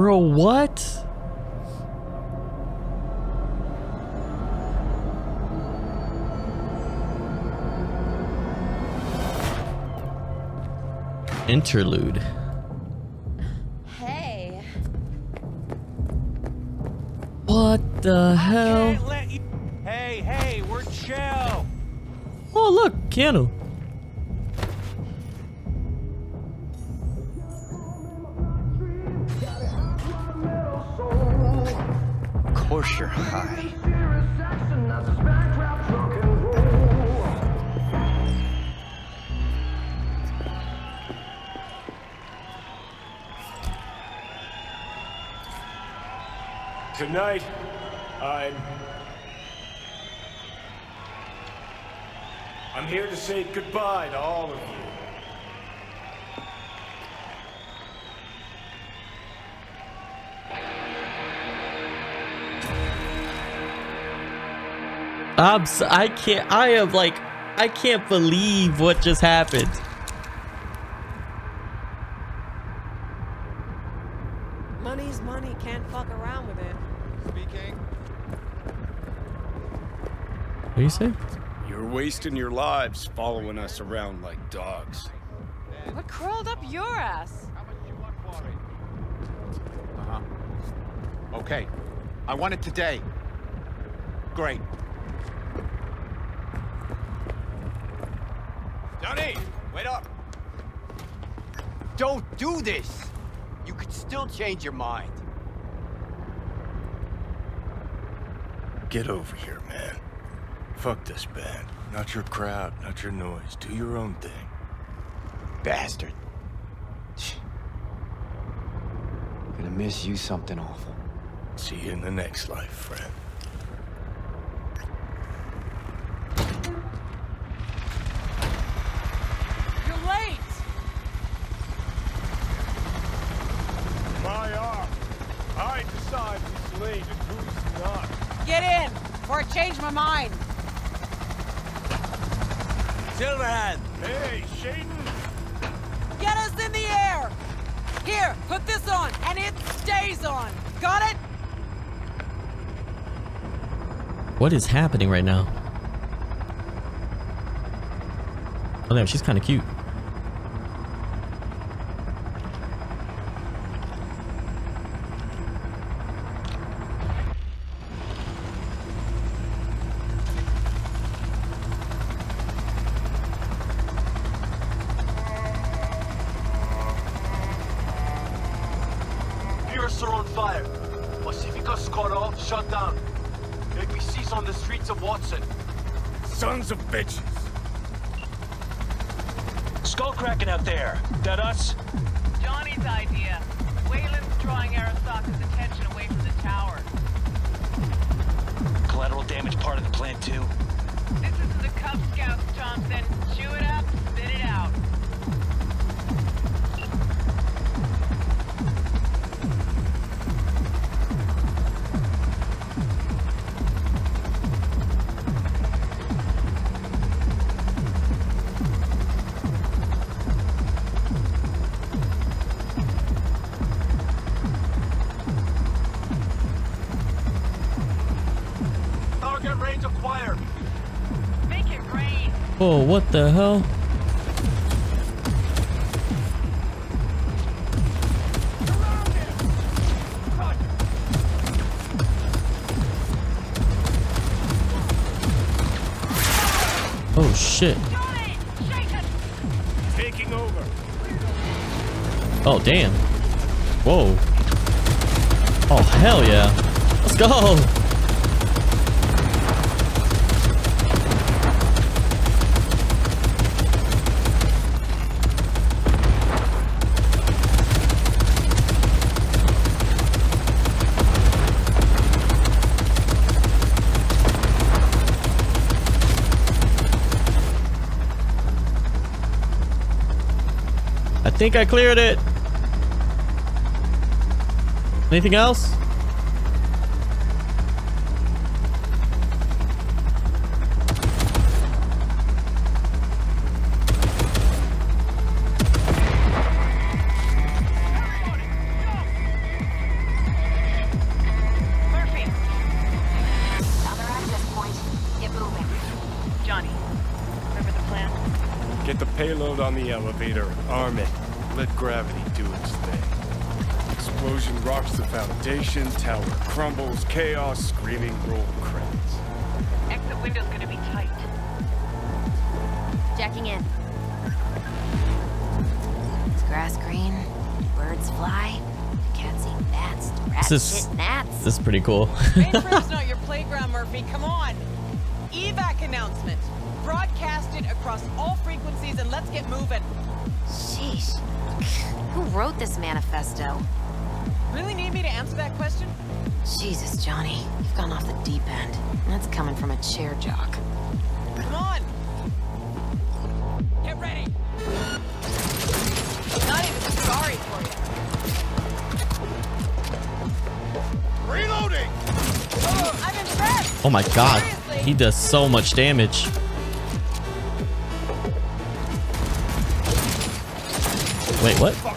Bro, what? Interlude. Hey. What the hell? Can't let you- Hey, hey, we're chill. Oh, look, Keanu. Tonight, I'm. I'm here to say goodbye to all of you. I'm I can't I am like I can't believe what just happened. Money's money, can't fuck around with it. Speaking. What do you say? You're wasting your lives following us around like dogs. What crawled up your ass? How much you want for it? Uh-huh. Okay. I want it today. Great. Johnny, wait up. Don't do this. You could still change your mind. Get over here, man. Fuck this band. Not your crowd, not your noise. Do your own thing. Bastard. Gonna miss you something awful. See you in the next life, friend. You're late! My arm. I decide who's late and who's not. Get in, before I change my mind. Silverhand! Hey, Shaden! Get us in the air! Here, put this on, and it stays on. Got it? What is happening right now? Oh damn, she's kind of cute. Rain. Oh, what the hell? Oh shit. Oh damn. Whoa. Oh hell yeah. Let's go. think I cleared it. Anything else? Johnny, remember the plan? Get the payload on the elevator. Arm it gravity do its thing. Explosion rocks the foundation, tower crumbles, chaos, screaming roll credits. Exit window's gonna be tight. Jacking in. Is grass green? Birds fly? Cats eat bats? Rats This is- gnats? This is pretty cool. Mainframe's not your playground, Murphy. Come on. Evac announcement. Broadcast it across all frequencies and let's get moving. Sheesh. Who wrote this manifesto? Really need me to answer that question? Jesus, Johnny. You've gone off the deep end. That's coming from a chair jock. Come on. Get ready. Not even sorry for you. Reloading! Oh, I'm impressed. Oh my god. Seriously? He does so much damage. Wait, what? Fuck!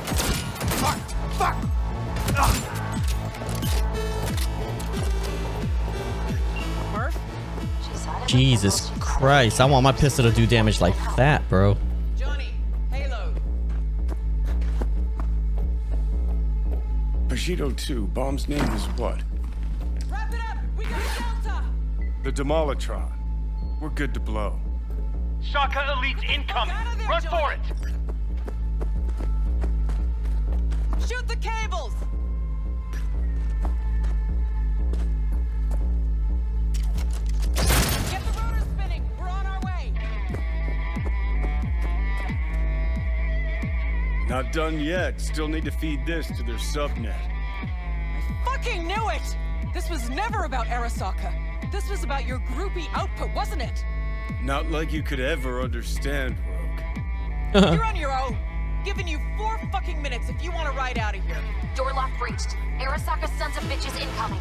Fuck! Murph, Jesus Christ. I want my pistol to do damage like that, bro. Johnny, payload. Bushido 2, bomb's name is what? Wrap it up. We got Delta. The Demolitron. We're good to blow. Shaka Elite incoming! Get out of there, Run for it! Shoot the cables. Get the rotor spinning. We're on our way. Not done yet. Still need to feed this to their subnet. I fucking knew it! This was never about Arasaka. This was about your groupie output, wasn't it? Not like you could ever understand, Rogue. You're on your own. Giving you four fucking minutes if you want to ride out of here. Door lock breached. Arasaka sons of bitches incoming.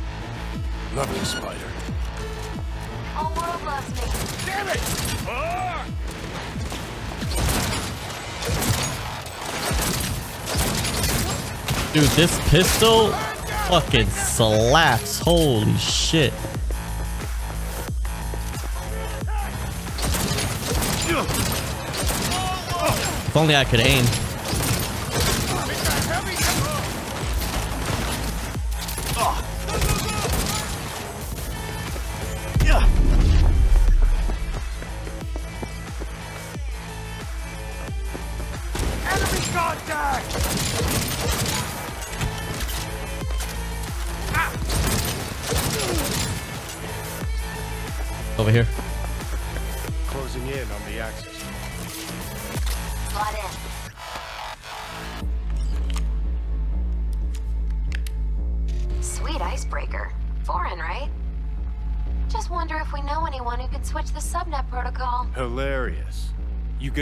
Love you, Spider. All world loves me. Damn it! Ah! Dude, this pistol fucking slaps. Holy shit. If only I could aim.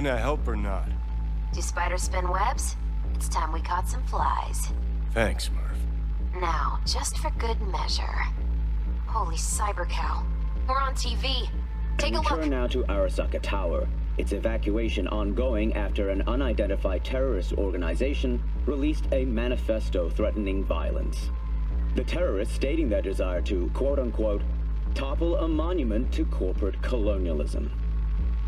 Gonna help or not? Do spiders spin webs? It's time we caught some flies. Thanks, Murph. Now, just for good measure. Holy cyber cow. We're on TV. Take a Return look. now to Arasaka Tower. Its evacuation ongoing after an unidentified terrorist organization released a manifesto threatening violence. The terrorists stating their desire to, quote unquote, topple a monument to corporate colonialism.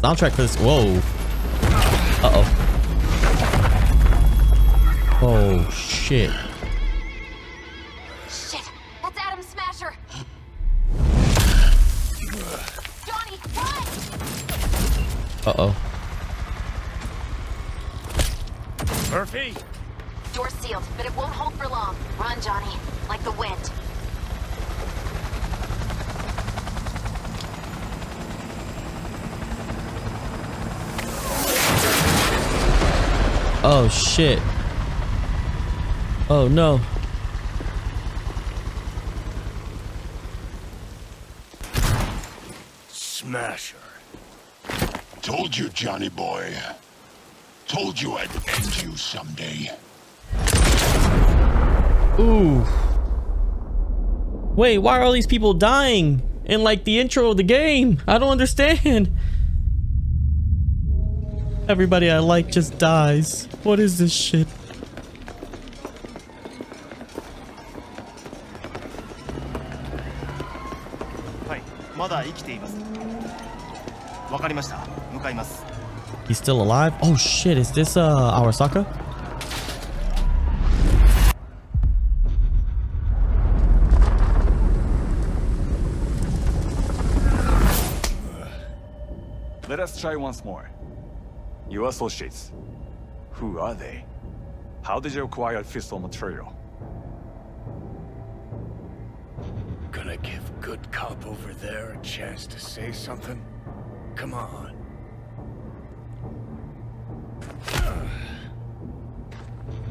Soundtrack for this. Whoa. Uh oh. Oh shit. Shit. That's Adam Smasher. Johnny, run! Uh oh. Murphy! Door sealed, but it won't hold for long. Run, Johnny. Like the wind. Oh shit. Oh no. Smasher. Told you, Johnny boy. Told you I'd end you someday. Ooh. Wait, why are all these people dying in like the intro of the game? I don't understand. Everybody I like just dies. What is this shit? He's still alive? Oh shit, is this uh, our Let us try once more. Your associates. Who are they? How did you acquire fissile material? Gonna give good cop over there a chance to say something? Come on.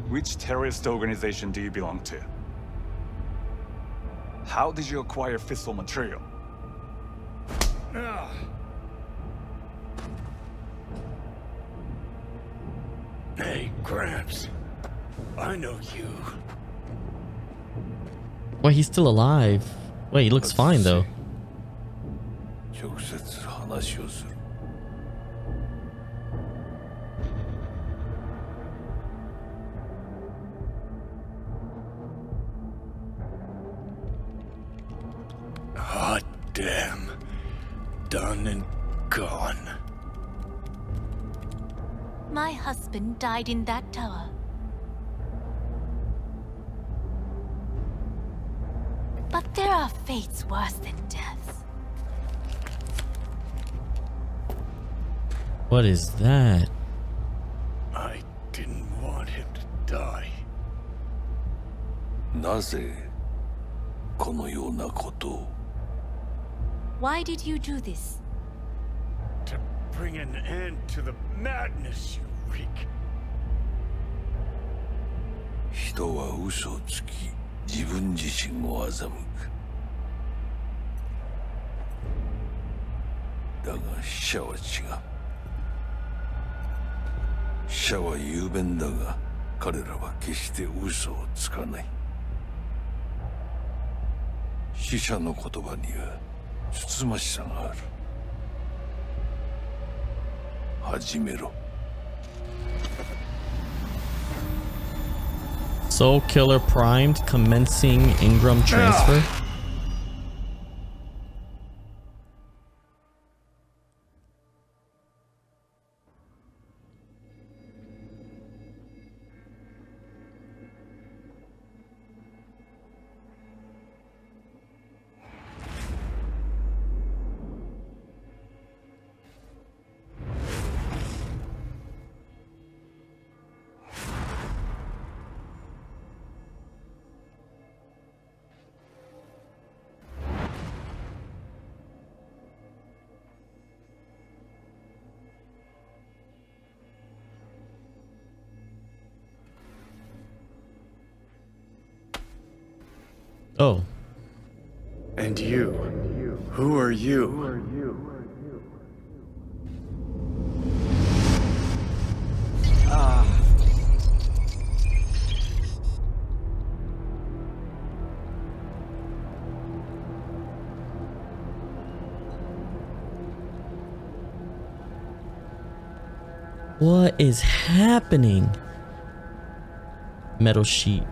Which terrorist organization do you belong to? How did you acquire fissile material? Ah. Gramps. I know you. Wait, he's still alive. Wait, he looks fine though. My husband died in that tower. But there are fates worse than death. What is that? I didn't want him to die. なぜこのようなことを Why did you do this? To bring an end to the madness you wreak. 人は嘘をつき自分自身を欺く。だが死者は違う。死者は雄弁だが彼らは決して嘘をつかない。死者の言葉にはつつましさがある。始めろ。Soul Killer primed, commencing engram transfer. What is happening? Metal sheet.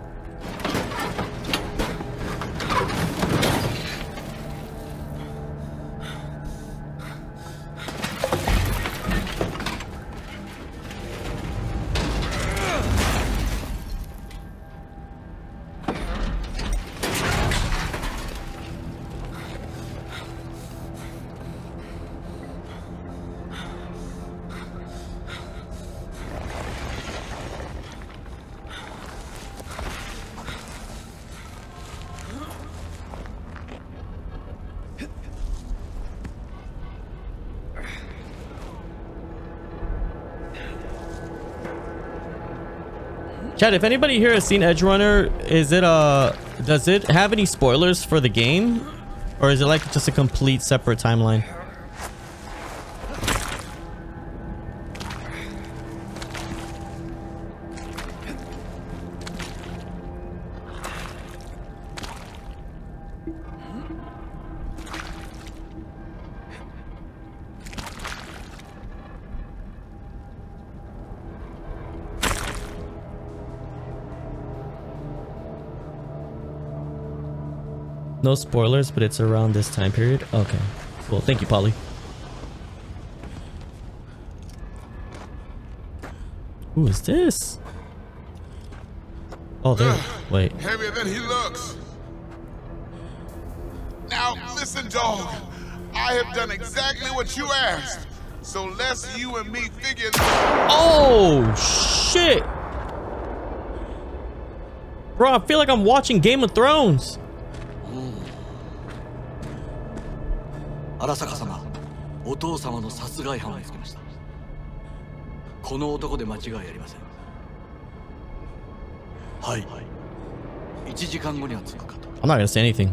Chad, if anybody here has seen Edge Runner, is it uh does it have any spoilers for the game? Or is it like just a complete separate timeline? No spoilers, but it's around this time period. Okay. Cool. thank you, Polly. Who is this? Oh, there. Wait. Heavier than he looks. Now, listen, dog. I have done exactly what you asked. So let's you and me figure Oh, shit. Bro, I feel like I'm watching Game of Thrones. 荒坂様お父様の殺害犯を見つけましたこの男で間違いありませんはい1時間後には着くかと I'm not gonna say anything.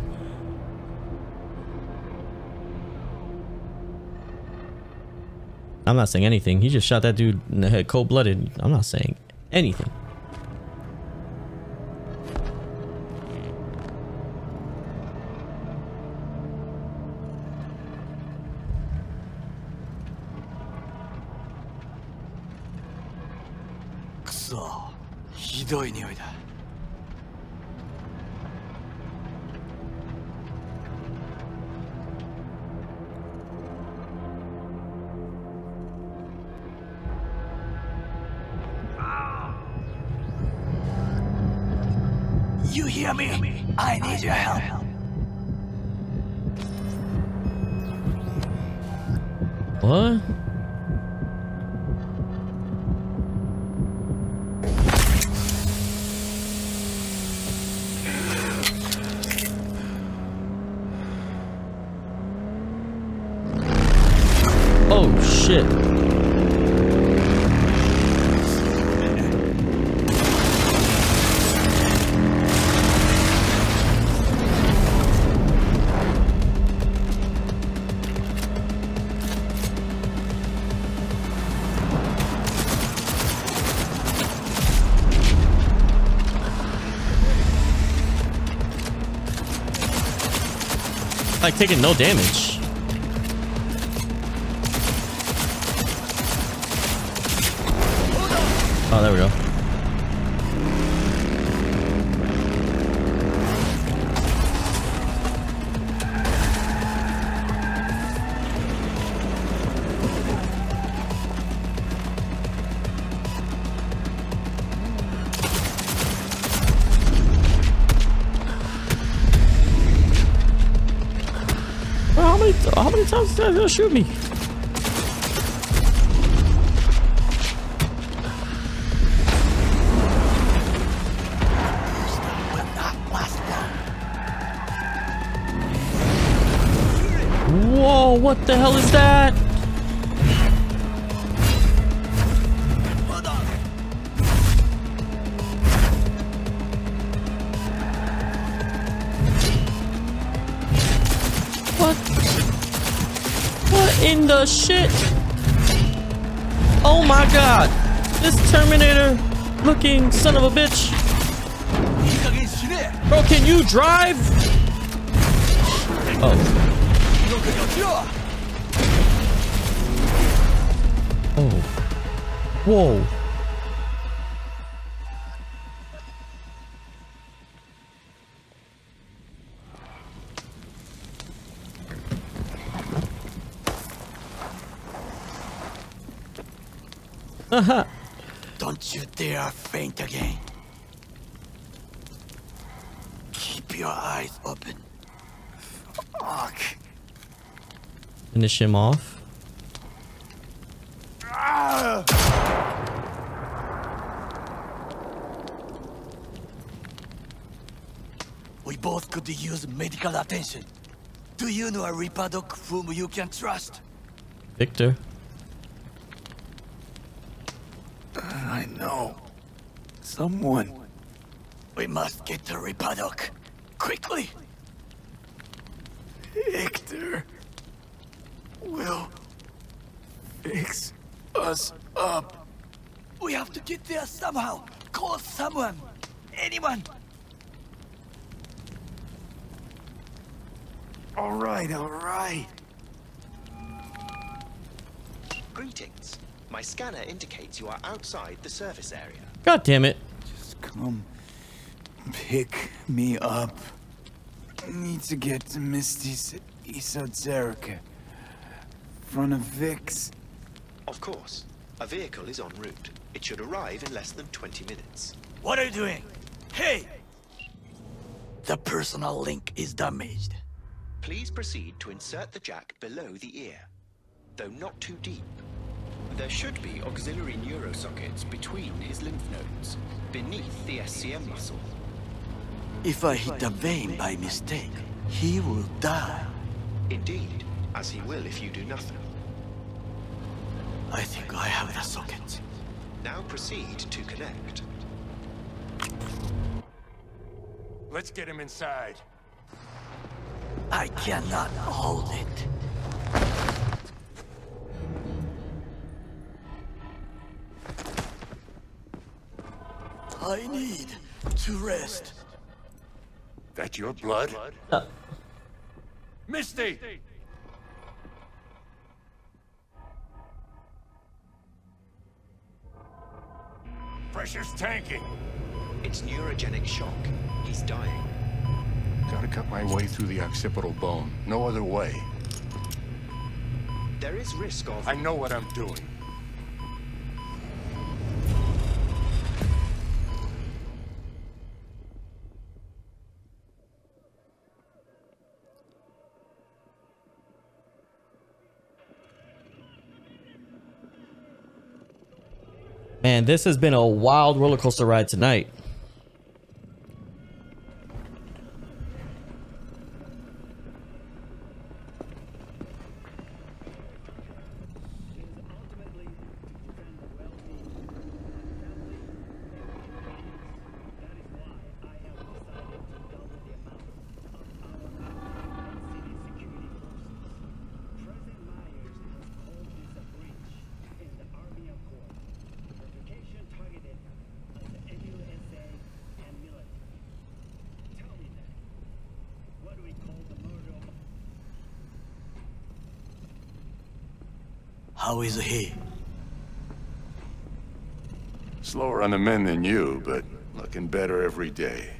I'm not saying anything. He just shot that dude in the head cold blooded. I'm not saying anything. Like taking no damage. Oh, there we go. Gonna shoot me? Whoa, what the hell is that? Shit? Oh my god. This Terminator looking son of a bitch. Bro, can you drive? Oh. Oh. Whoa. You dare faint again. Keep your eyes open. Fuck. Finish him off. Ah! We both could use medical attention. Do you know a Doc whom you can trust? Victor. Know. Someone. We must get to Doc. Quickly. Victor. Will. Fix us up. We have to get there somehow. Call someone. Anyone. All right, all right. Greetings. My scanner indicates you are outside the service area. God damn it. Just come pick me up. need to get to Misty's esoterica. Front of Vix. Of course. A vehicle is en route. It should arrive in less than 20 minutes. What are you doing? Hey! The personal link is damaged. Please proceed to insert the jack below the ear, though not too deep. There should be auxiliary neurosockets between his lymph nodes, beneath the SCM muscle. If I hit a vein by mistake, he will die. Indeed, as he will if you do nothing. I think I have the socket. Now proceed to connect. Let's get him inside. I cannot hold it. I need to rest. That your blood? Uh. Misty! Pressure's tanking. It's neurogenic shock. He's dying. Gotta cut my way through the occipital bone. No other way. There is risk of... I know what I'm doing. Man, this has been a wild roller coaster ride tonight. How is he? Slower the men than you, but looking better every day.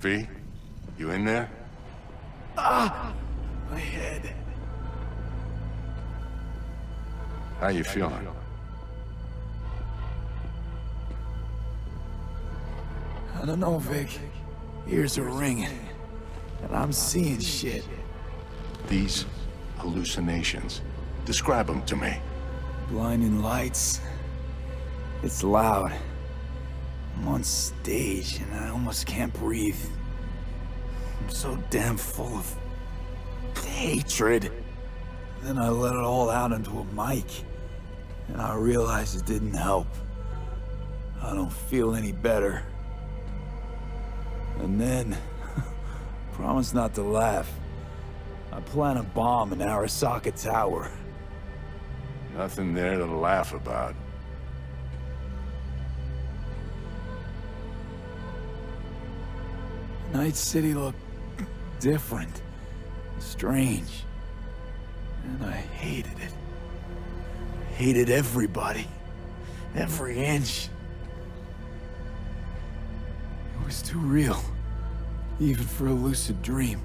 V, you in there? How you feeling? I don't know, Vic. Ears are ringing. And I'm seeing shit. These hallucinations. Describe them to me. Blinding lights. It's loud. I'm on stage and I almost can't breathe. I'm so damn full of hatred. Then I let it all out into a mic. And I realized it didn't help. I don't feel any better. And then, promise not to laugh. I plant a bomb in Arasaka Tower. Nothing there to laugh about. Night City looked different, strange. And I hated it. Hated everybody. Every inch. It was too real. Even for a lucid dream.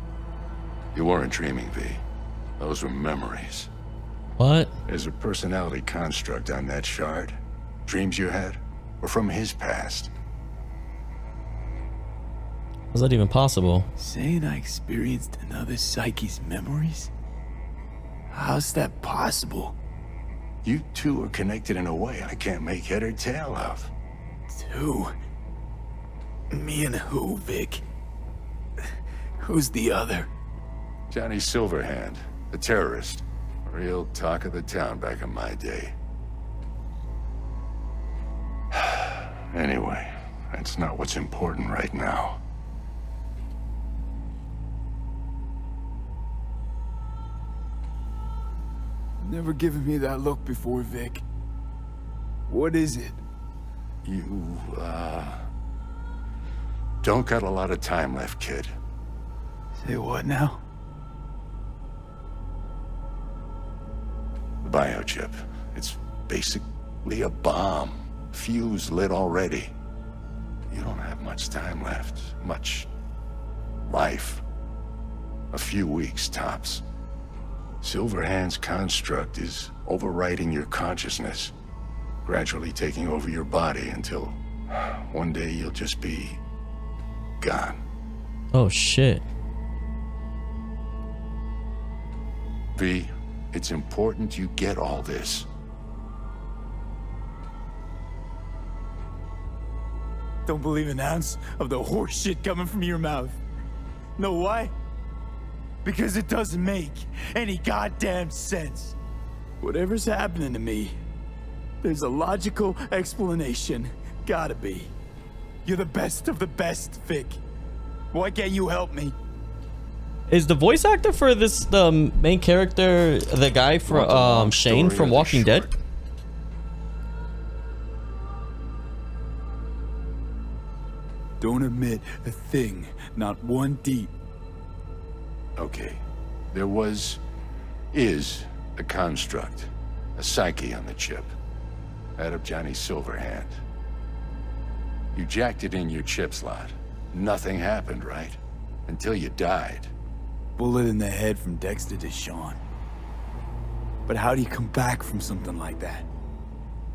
You weren't dreaming, V. Those were memories. What? There's a personality construct on that shard. Dreams you had were from his past. Was that even possible? Saying I experienced another psyche's memories? How's that possible? You two are connected in a way I can't make head or tail of. Two? Me and who, Vic? Who's the other? Johnny Silverhand, a terrorist. Real talk of the town back in my day. anyway, that's not what's important right now. Never given me that look before, Vic. What is it? You, uh... Don't got a lot of time left, kid. Say what now? The biochip. It's basically a bomb. Fuse lit already. You don't have much time left. Much... life. A few weeks, tops. Silverhand's construct is overriding your consciousness, gradually taking over your body until one day you'll just be gone. Oh shit. V, it's important you get all this. Don't believe an ounce of the horse shit coming from your mouth. Know why? Because it doesn't make any goddamn sense. Whatever's happening to me, there's a logical explanation. Gotta be. You're the best of the best, Vic. Why can't you help me? Is the voice actor for this the main character the guy from um Shane from Walking Dead? Don't admit a thing, not one deep. Okay. There was... is a construct. A psyche on the chip. Out of Johnny Silverhand. You jacked it in your chip slot. Nothing happened, right? Until you died. Bullet in the head from Dexter Deshawn. But how do you come back from something like that?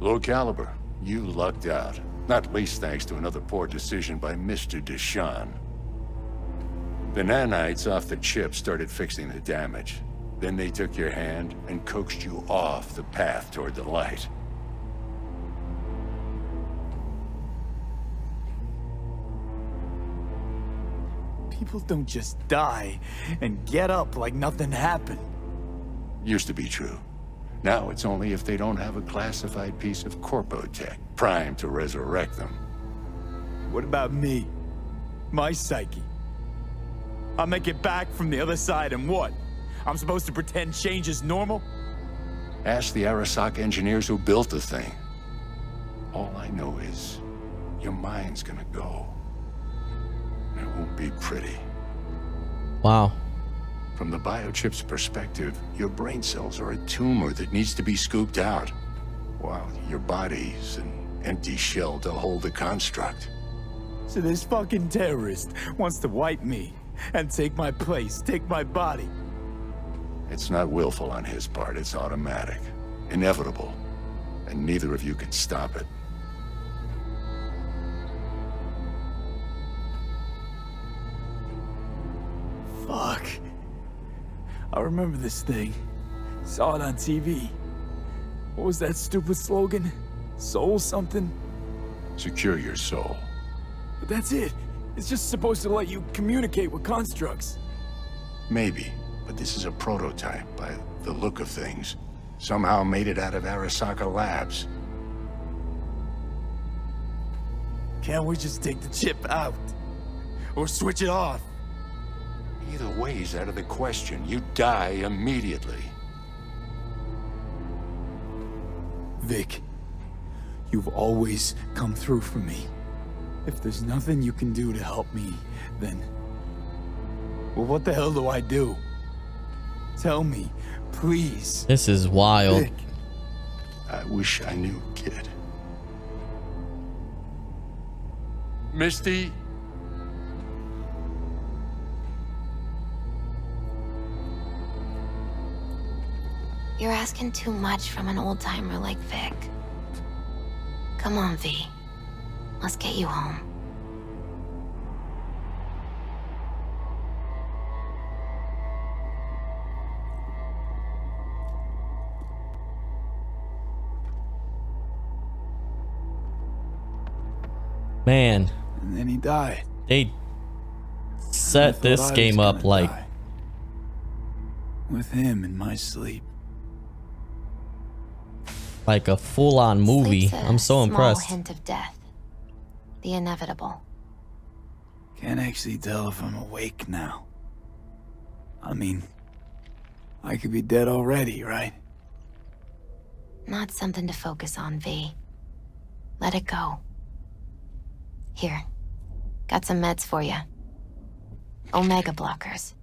Low caliber. You lucked out. Not least thanks to another poor decision by Mr. Deshawn. The nanites off the chip started fixing the damage. Then they took your hand and coaxed you off the path toward the light. People don't just die and get up like nothing happened. Used to be true. Now it's only if they don't have a classified piece of corpo tech, primed to resurrect them. What about me? My psyche? I'll make it back from the other side and what? I'm supposed to pretend change is normal? Ask the Arasaka engineers who built the thing. All I know is, your mind's gonna go. And it won't be pretty. Wow. From the biochip's perspective, your brain cells are a tumor that needs to be scooped out, while your body's an empty shell to hold the construct. So this fucking terrorist wants to wipe me and take my place, take my body. It's not willful on his part, it's automatic. Inevitable. And neither of you can stop it. Fuck. I remember this thing. Saw it on TV. What was that stupid slogan? Soul something? Secure your soul. But that's it. It's just supposed to let you communicate with constructs. Maybe, but this is a prototype by the look of things. Somehow made it out of Arasaka Labs. Can't we just take the chip out? Or switch it off? Either way's out of the question. You die immediately. Vic, you've always come through for me. If there's nothing you can do to help me, then... Well, what the hell do I do? Tell me, please. This is wild. Vic. I wish I knew, kid. Misty? You're asking too much from an old-timer like Vic. Come on, V. Let's get you home. Man, And then he died. they set this game up like die. With him in my sleep. like a full-on movie. Sleep's a I'm so small impressed. hint of death. The inevitable. Can't actually tell if I'm awake now. I mean, I could be dead already, right? not something to focus on, V. Let it go. Here. Got some meds for you. Omega blockers.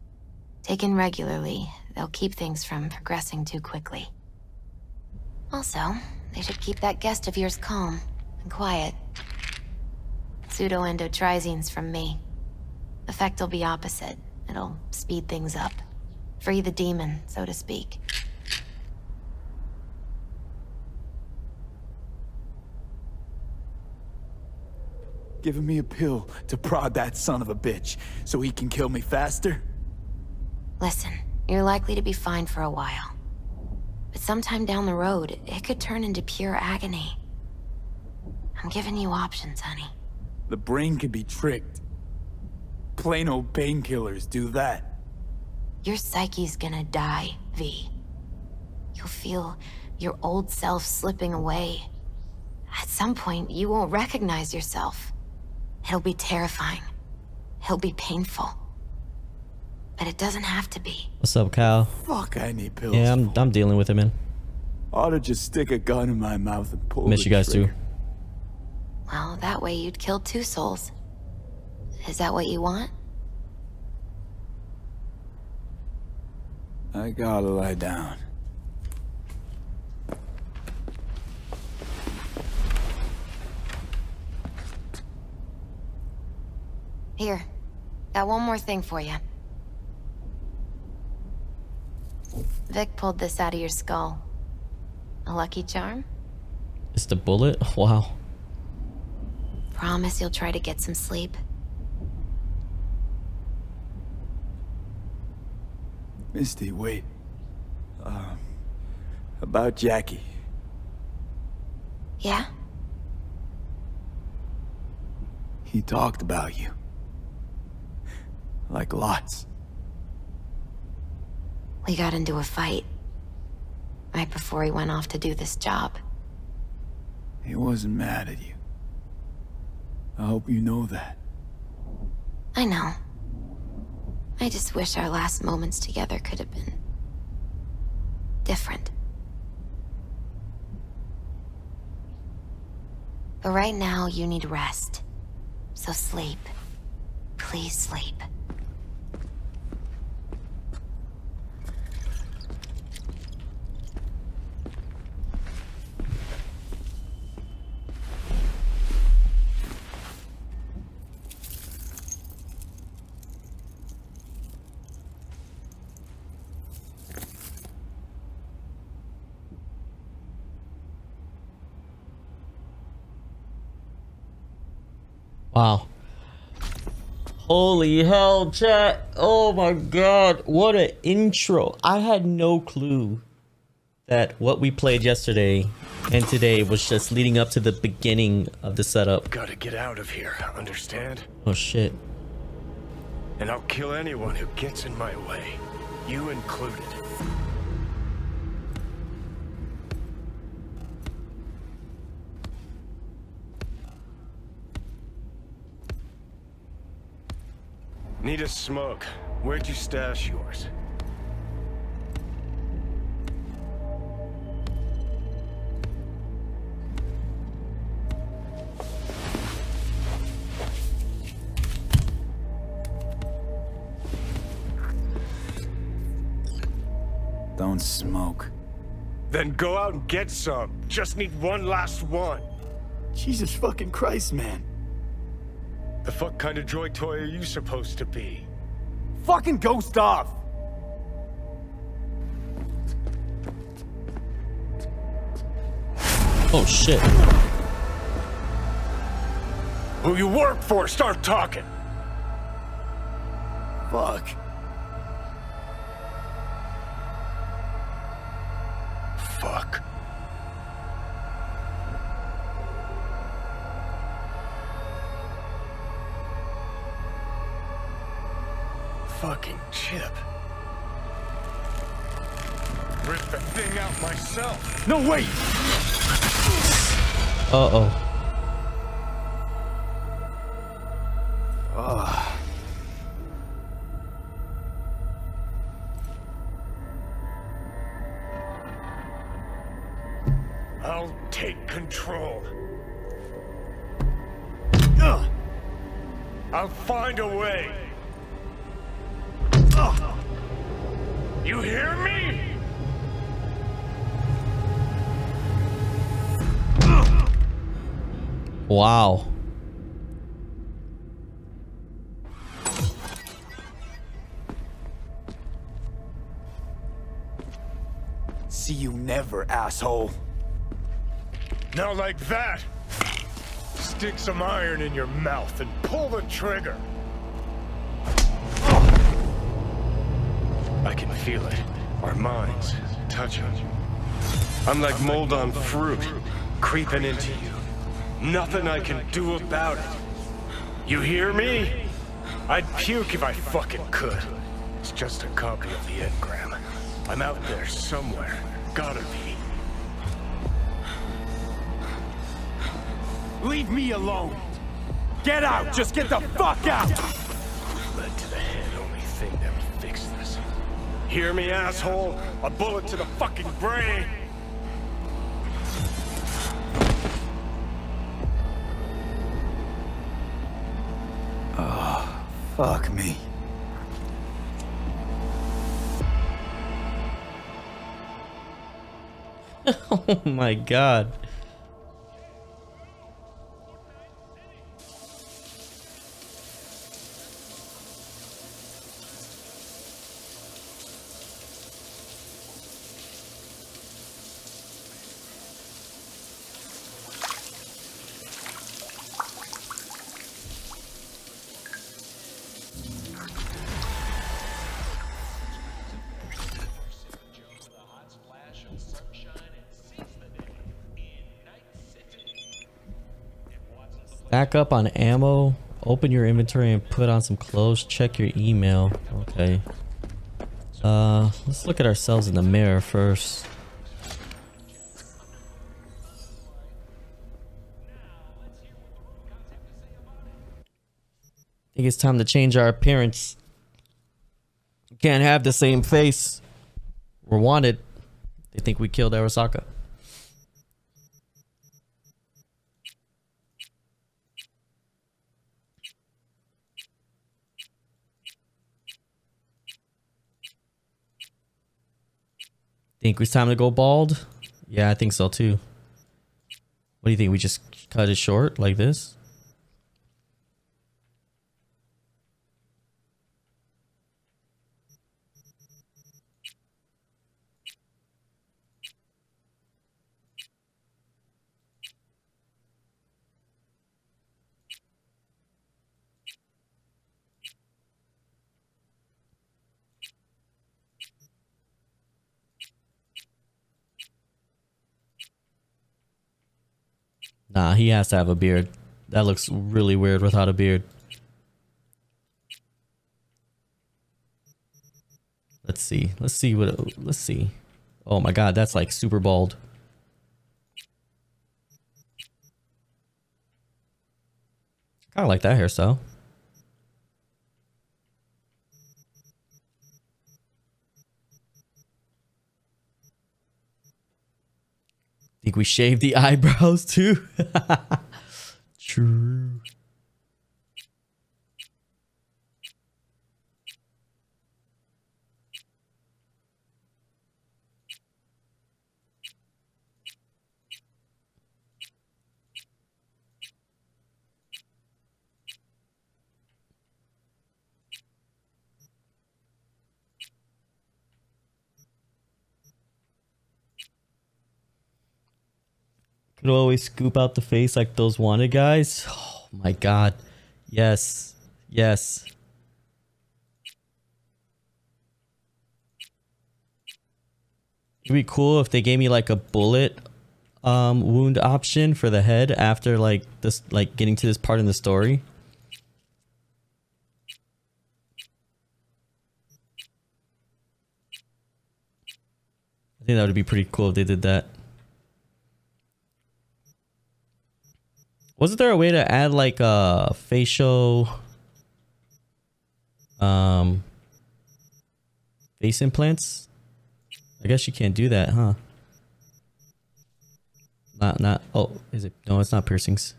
Taken regularly, they'll keep things from progressing too quickly. Also, they should keep that guest of yours calm and quiet. Pseudoendotrizines from me. Effect will be opposite. It'll speed things up. Free the demon, so to speak. Giving me a pill to prod that son of a bitch so he can kill me faster? Listen, you're likely to be fine for a while. But sometime down the road, it could turn into pure agony. I'm giving you options, honey. The brain can be tricked. Plain old painkillers do that. Your psyche's gonna die, V. You'll feel your old self slipping away. At some point, you won't recognize yourself. It'll be terrifying. It'll be painful. But it doesn't have to be. What's up, Kyle? Fuck, I need pills. Yeah, I'm I'm dealing with it, man. Ought to just stick a gun in my mouth and pull Miss the you guys trigger. too. Well, that way you'd kill two souls. Is that what you want? I gotta lie down. Here. Got one more thing for you. Vic pulled this out of your skull. A lucky charm? It's the bullet. Wow. Promise you'll try to get some sleep. Misty, wait. Um, about Jackie. Yeah? He talked about you. Like lots. We got into a fight. Right before he went off to do this job. He wasn't mad at you. I hope you know that. I know. I just wish our last moments together could have been... different. But right now, you need rest. So sleep. Please sleep. Wow. Holy hell, chat. Oh my god. What an intro. I had no clue that what we played yesterday and today was just leading up to the beginning of the setup. Gotta get out of here, understand? Oh shit. And I'll kill anyone who gets in my way. You included. Need a smoke. Where'd you stash yours? Don't smoke. Then go out and get some. Just need one last one. Jesus fucking Christ, man. The fuck kind of joy toy are you supposed to be? Fucking ghost off! Oh shit. Who you work for, start talking! Fuck. Fuck. Fucking chip. Rip the thing out myself. No, wait! Uh-oh. Ugh. I'll take control. I'll find a way. You hear me? Wow. See you never, asshole. Now like that. Stick some iron in your mouth and pull the trigger. I can feel it. Our minds touching. I'm like mold on fruit, creeping into you. Nothing I can do about it. You hear me? I'd puke if I fucking could. It's just a copy of the engram. I'm out there somewhere. Gotta be. Leave me alone. Get out. Just get the fuck out. Hear me, asshole? A bullet to the fucking brain. Oh, fuck me. oh my god. Back up on ammo. Open your inventory and put on some clothes. Check your email. Okay. Uh, let's look at ourselves in the mirror first. I think it's time to change our appearance. We can't have the same face. We're wanted. They think we killed Arasaka. Think it's time to go bald? Yeah, I think so too. What do you think? We just cut it short like this? Nah, he has to have a beard. That looks really weird without a beard. Let's see. Let's see what. Let's see. Oh my god, that's like super bald. Kind of like that hairstyle. Think we shaved the eyebrows too? True. Could always scoop out the face like those wanted guys. Oh my god. Yes. Yes. It'd be cool if they gave me like a bullet um wound option for the head after like this like getting to this part in the story. I think that would be pretty cool if they did that. Wasn't there a way to add like a uh, facial um face implants? I guess you can't do that, huh? Not not. Oh, is it? No, it's not piercings.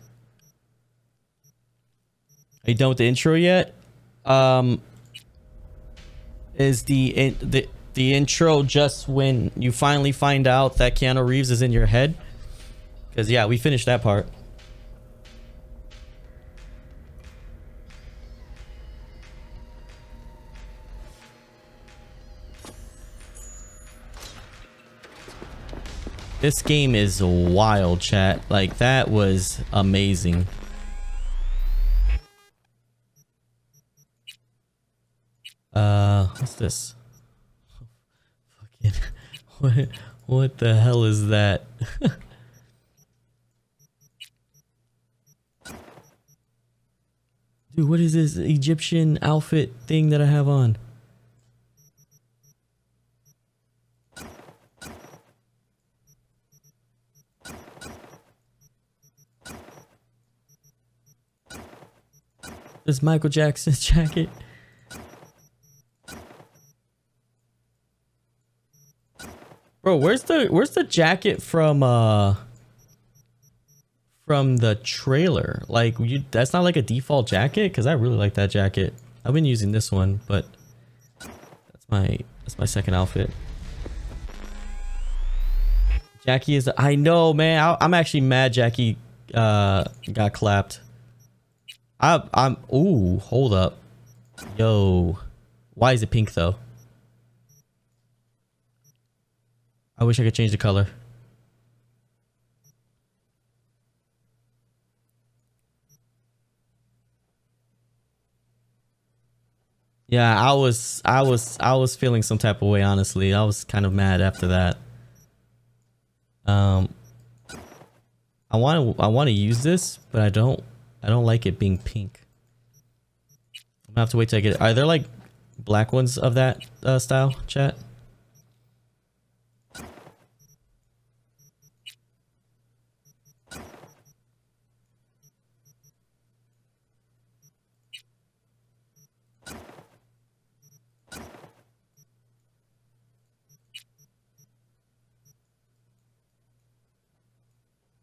Are you done with the intro yet? Um, is the in, the the intro just when you finally find out that Keanu Reeves is in your head? Because yeah, we finished that part. This game is wild, chat. Like, that was amazing. Uh, what's this? Fucking, what, what the hell is that? Dude, what is this Egyptian outfit thing that I have on? This Michael Jackson jacket. Bro, where's the where's the jacket from uh from the trailer? Like you that's not like a default jacket cuz I really like that jacket. I've been using this one, but that's my that's my second outfit. Jackie is I know, man. I, I'm actually mad Jackie uh got clapped. I, I'm. Ooh, hold up. Yo, why is it pink though? I wish I could change the color. Yeah, I was, I was, I was feeling some type of way. Honestly, I was kind of mad after that. Um, I want to, I want to use this, but I don't I don't like it being pink. I'm gonna have to wait till I get it. Are there like black ones of that uh, style, chat?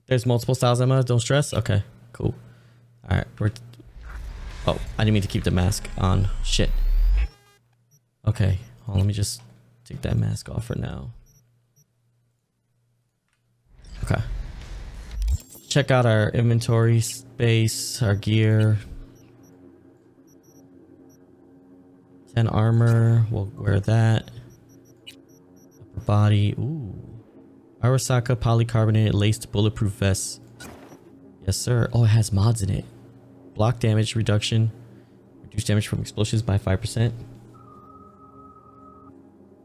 There's multiple styles, Emma. Don't stress. Okay, cool. Alright, we're... Oh, I didn't mean to keep the mask on. Shit. Okay, well, let me just take that mask off for now. Okay. Check out our inventory space, our gear. 10 armor, we'll wear that. Upper body, ooh. Arasaka polycarbonate laced bulletproof vest. Yes, sir. Oh, it has mods in it. Block damage reduction. Reduce damage from explosions by 5%.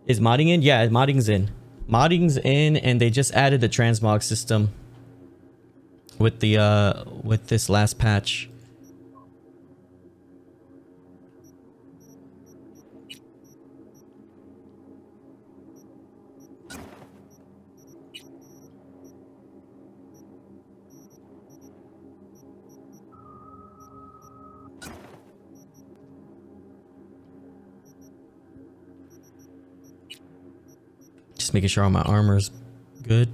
Is modding in? Yeah, modding's in. Modding's in and they just added the transmog system with the uh with this last patch. Just making sure all my armor's good.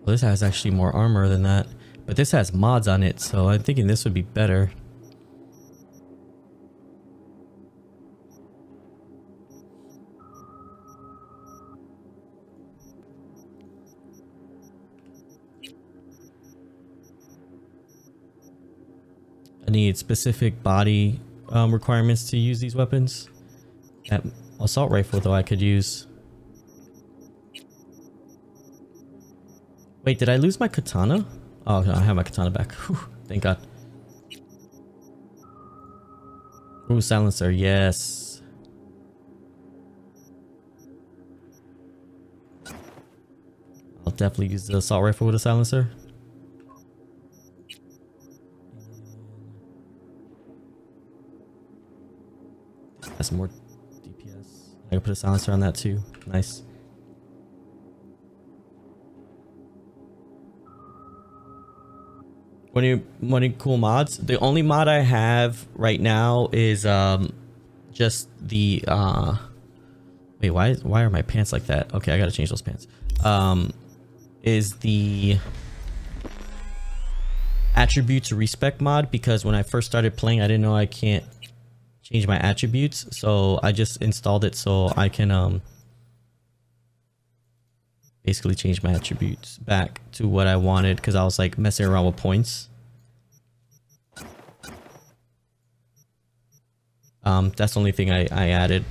Well, this has actually more armor than that. But this has mods on it, so I'm thinking this would be better. I need specific body um, requirements to use these weapons. That assault rifle, though, I could use. Wait, did I lose my katana? Oh, I have my katana back. Whew, thank God. Ooh, silencer, yes. I'll definitely use the assault rifle with a silencer. Has more DPS. I can put a silencer on that too. Nice. What any cool mods? The only mod I have right now is um just the uh Wait, why why are my pants like that? Okay, I gotta change those pants. Um, is the attributes respect mod because when I first started playing, I didn't know I can't change my attributes, so I just installed it so I can um basically change my attributes back to what I wanted because I was like messing around with points. Um, that's the only thing I, I added.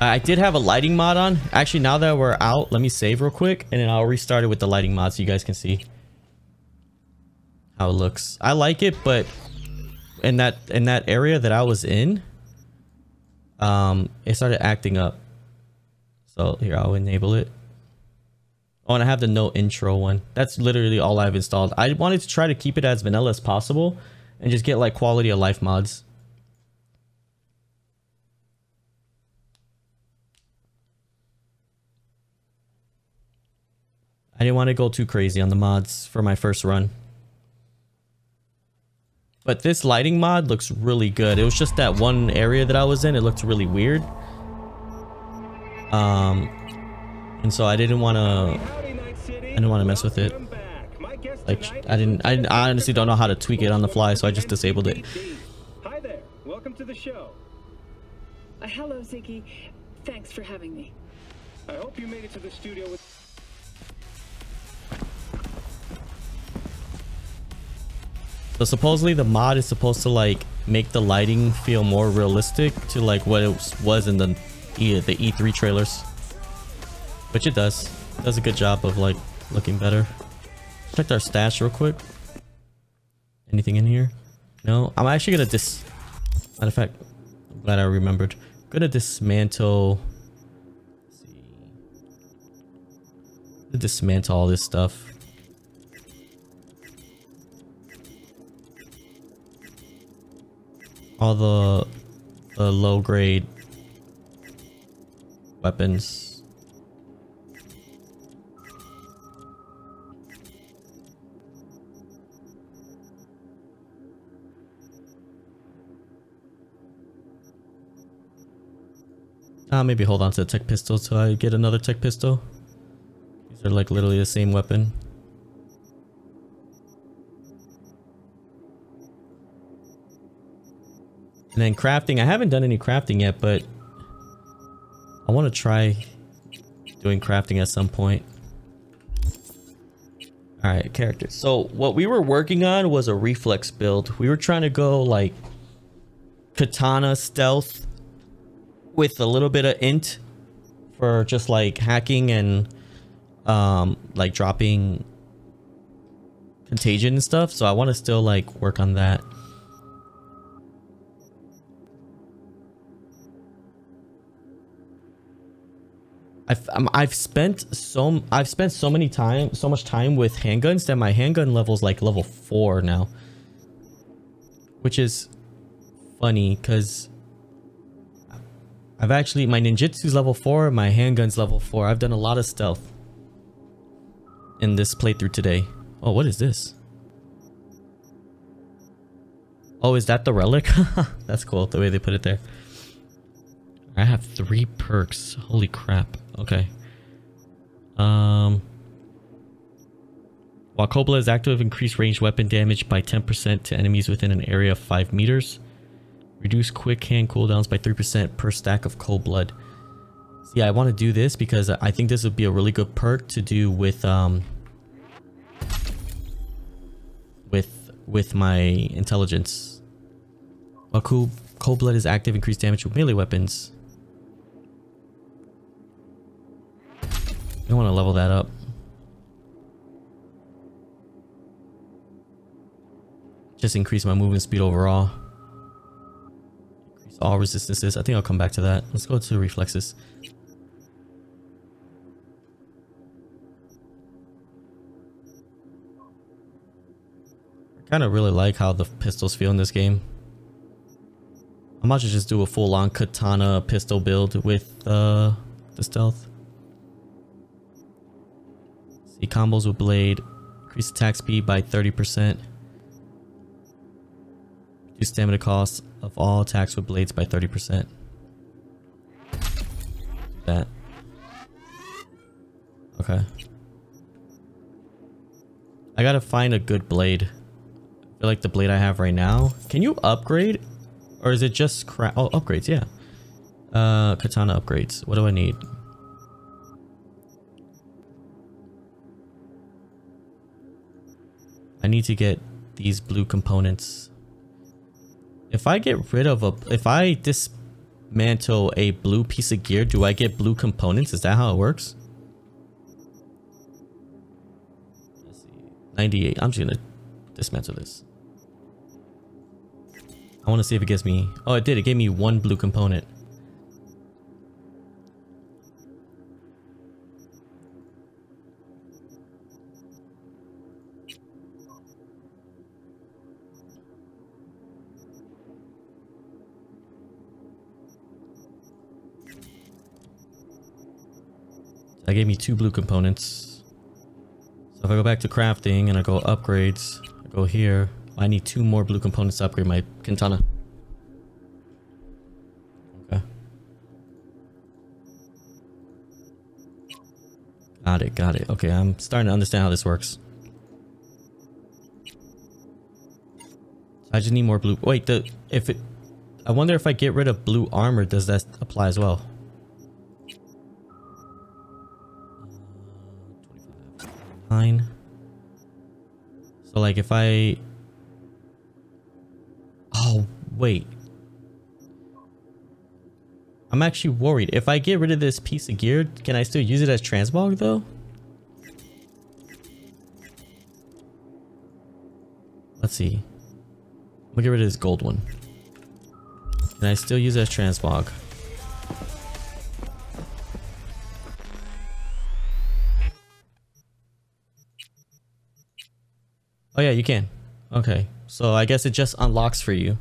I did have a lighting mod on. Actually, now that we're out, let me save real quick and then I'll restart it with the lighting mod so you guys can see how it looks. I like it, but in that in that area that I was in, um, it started acting up. So here, I'll enable it. Oh, and I have the no intro one. That's literally all I've installed. I wanted to try to keep it as vanilla as possible and just get like quality of life mods. I didn't want to go too crazy on the mods for my first run. But this lighting mod looks really good. It was just that one area that I was in. It looked really weird. Um, and so I didn't want to, I didn't want to mess with it. Like, I didn't, I, I honestly don't know how to tweak it on the fly, so I just disabled it. Hi there. Welcome to the show. Uh, hello, Ziggy. Thanks for having me. I hope you made it to the studio with... So supposedly the mod is supposed to like make the lighting feel more realistic to like what it was in the E the E3 trailers. Which it does. It does a good job of like looking better. Check our stash real quick. Anything in here? No. I'm actually gonna dis matter of fact, I'm glad I remembered. I'm gonna dismantle. Dismantle all this stuff. All the, the low grade weapons. Uh, maybe hold on to the tech pistol till I get another tech pistol. These are like literally the same weapon. And then crafting, I haven't done any crafting yet, but I want to try doing crafting at some point. Alright, characters. So what we were working on was a reflex build. We were trying to go like katana stealth with a little bit of int for just like hacking and um like dropping contagion and stuff. So I want to still like work on that. I've um, I've spent so I've spent so many time so much time with handguns that my handgun level is like level four now, which is funny because I've actually my ninjutsu's level four, my handgun's level four. I've done a lot of stealth in this playthrough today. Oh, what is this? Oh, is that the relic? That's cool the way they put it there. I have three perks. Holy crap. Okay. Um. While Cobra is active, increase ranged weapon damage by 10% to enemies within an area of 5 meters. Reduce quickhack cooldowns by 3% per stack of cold blood. See, I want to do this because I think this would be a really good perk to do with um with with my intelligence. While cool cold blood is active, increase damage with melee weapons. I want to level that up. Just increase my movement speed overall. Increase all resistances. I think I'll come back to that. Let's go to reflexes. I kind of really like how the pistols feel in this game. I might just do a full-on katana pistol build with uh, the stealth. Combos with Blade. Increase attack speed by 30%. Reduce stamina cost of all attacks with blades by 30%. That. Okay. I gotta find a good blade. I feel like the blade I have right now. Can you upgrade? Or is it just crap? Oh, upgrades, yeah. Uh, katana upgrades. What do I need? I need to get these blue components. If I get rid of a, if I dismantle a blue piece of gear, do I get blue components? Is that how it works? 98. I'm just gonna dismantle this. I want to see if it gives me... Oh, it did. It gave me one blue component. That gave me two blue components. So if I go back to crafting and I go upgrades, I go here, I need two more blue components to upgrade my katana. Okay. Got it, got it. Okay, I'm starting to understand how this works. I just need more blue. Wait, the if it I wonder if I get rid of blue armor, does that apply as well? Nine. So like if I Oh, wait. I'm actually worried. If I get rid of this piece of gear, can I still use it as transmog though? Let's see. Gonna get rid of this gold one. Can I still use it as transmog? Oh yeah, you can. Okay. So I guess it just unlocks for you.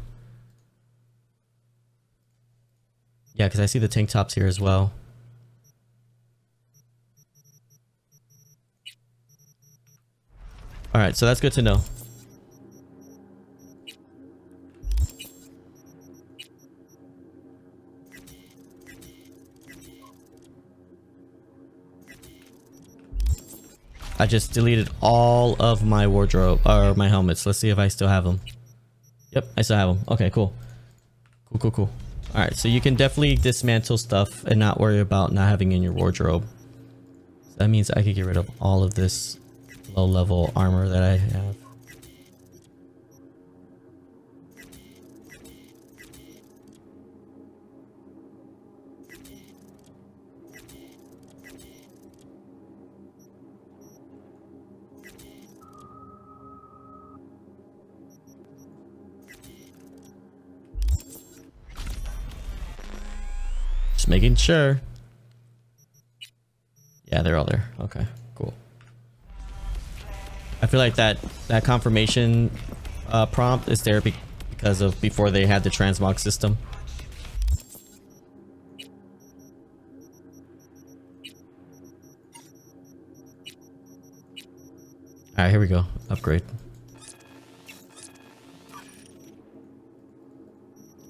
Yeah, because I see the tank tops here as well. Alright, so that's good to know. I just deleted all of my wardrobe or my helmets. Let's see if I still have them. Yep, I still have them. Okay, cool. Cool, cool, cool. All right, so you can definitely dismantle stuff and not worry about not having in your wardrobe. So that means I could get rid of all of this low level armor that I have. Making sure. Yeah, they're all there. Okay, cool. I feel like that that confirmation uh, prompt is there be because of before they had the transmog system. All right, here we go. Upgrade.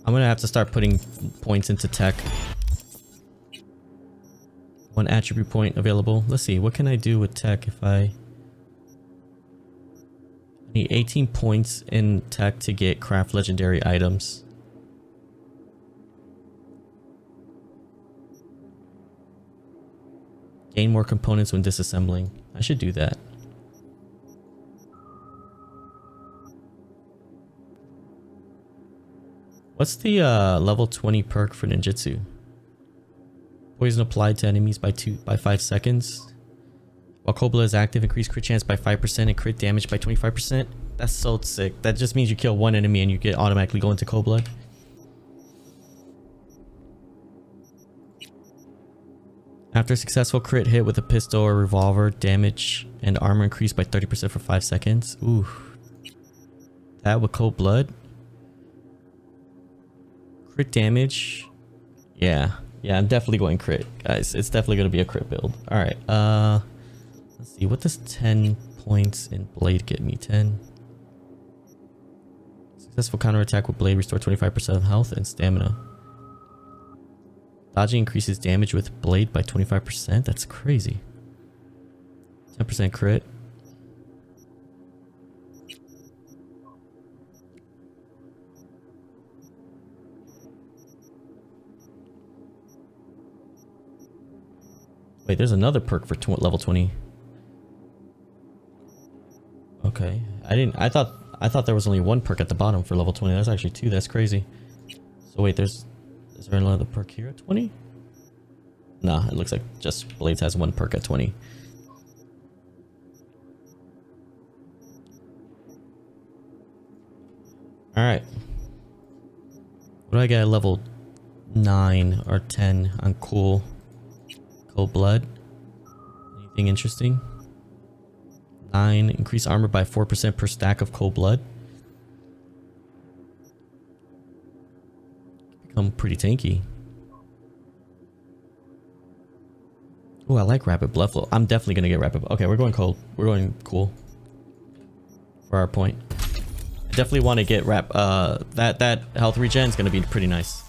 I'm gonna have to start putting points into tech. One attribute point available. Let's see, what can I do with tech if I... Need 18 points in tech to get craft legendary items. Gain more components when disassembling. I should do that. What's the uh, level 20 perk for ninjutsu? Poison applied to enemies by two by five seconds. While Cobra is active, increase crit chance by 5% and crit damage by 25%. That's so sick. That just means you kill one enemy and you get automatically go into cold blood. After a successful crit hit with a pistol or revolver, damage and armor increased by 30% for 5 seconds. Ooh. That with cold blood. Crit damage. Yeah. Yeah, I'm definitely going crit, guys. It's definitely going to be a crit build. All right. Uh, let's see. What does 10 points in blade get me? 10. Successful counterattack with blade restore 25% of health and stamina. Dodging increases damage with blade by 25%. That's crazy. 10% crit. Wait, there's another perk for tw level 20. Okay. I didn't I thought I thought there was only one perk at the bottom for level 20. That's actually two. That's crazy. So wait, there's is there another perk here at 20? Nah, it looks like just Blades has one perk at 20. Alright. What do I get at level 9 or 10 on cool? Cold blood? Anything interesting? 9. Increase armor by 4% per stack of cold blood. Become pretty tanky. Oh, I like rapid blood flow. I'm definitely gonna get rapid. Okay, we're going cold. We're going cool. For our point. I definitely want to get rap. Uh, that that health regen is gonna be pretty nice.